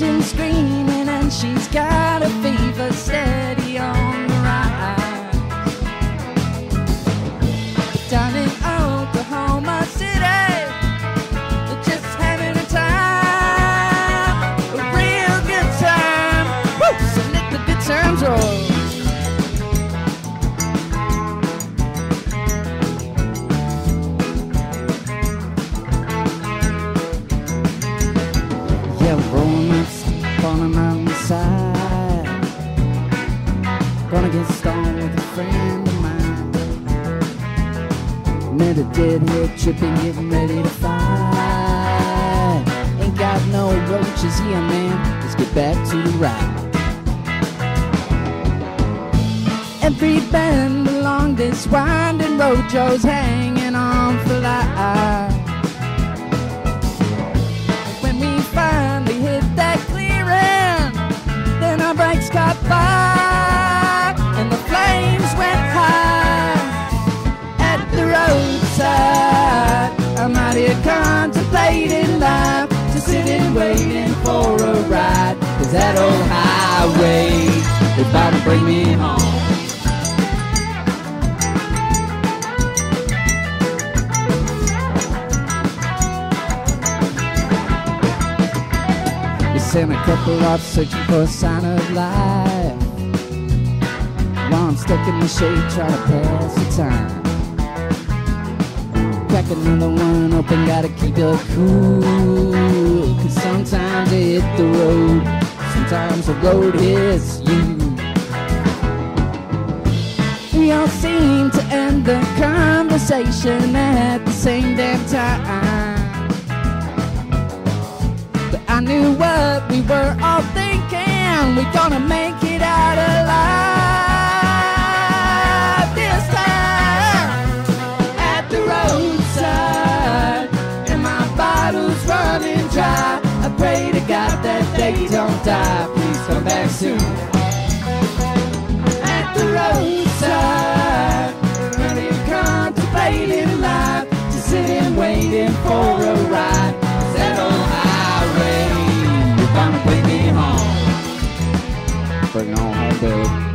raging, screaming, and she's got a Gonna get stoned with a friend of mine. Met a deadhead tripping, getting ready to fight. Ain't got no roaches here, man. Let's get back to the ride. Every bend along this winding road, Joe's hanging on for life. Brakes got fire and the flames went high at the roadside. I'm out here contemplating life, just sitting waiting for a ride. Cause that old highway is about to bring me home. Sent a couple off searching for a sign of life. While I'm stuck in the shade trying to pass the time. Crack another one open, gotta keep it cool. Cause sometimes it hit the road, sometimes the road hits you. We all seem to end the conversation at the same damn time. Knew what we were all thinking. We're gonna make it out alive this time at the roadside. And my bottle's running dry. I pray to God that they don't die. Please come back soon. At the roadside, really contemplating life, just sitting waiting for a Bring it on home, babe.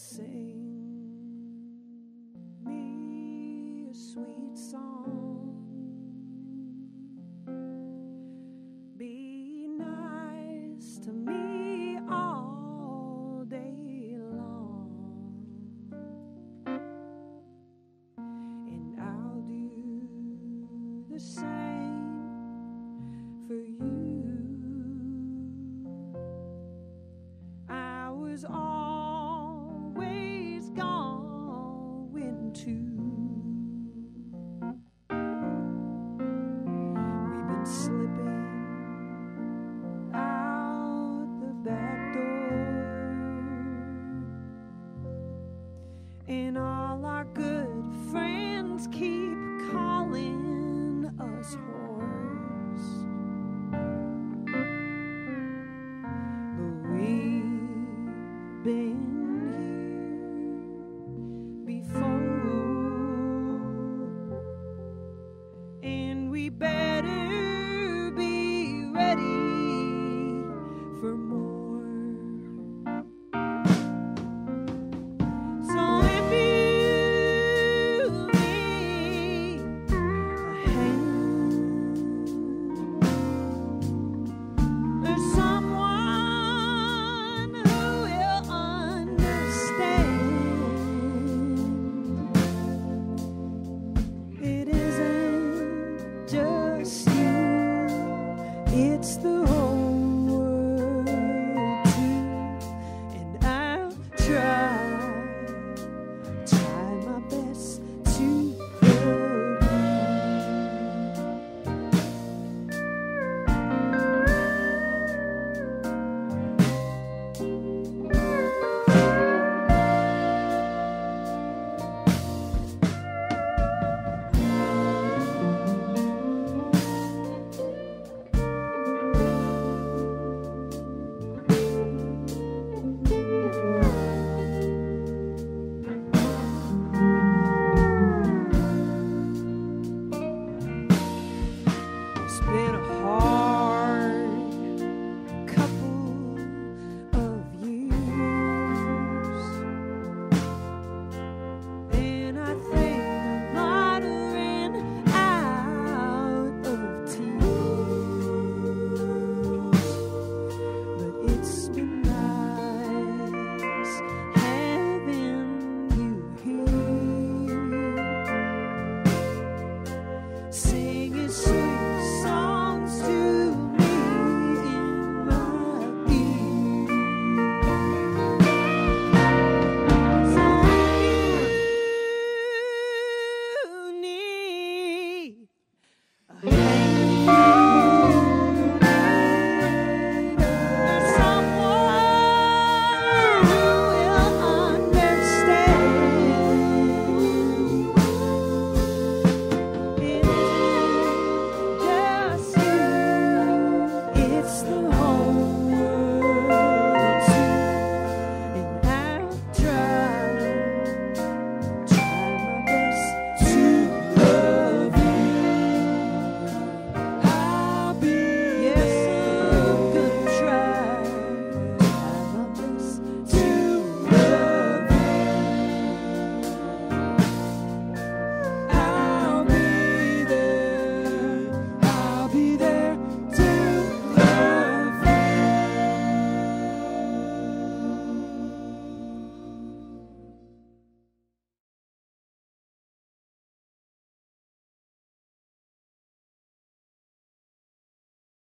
Sing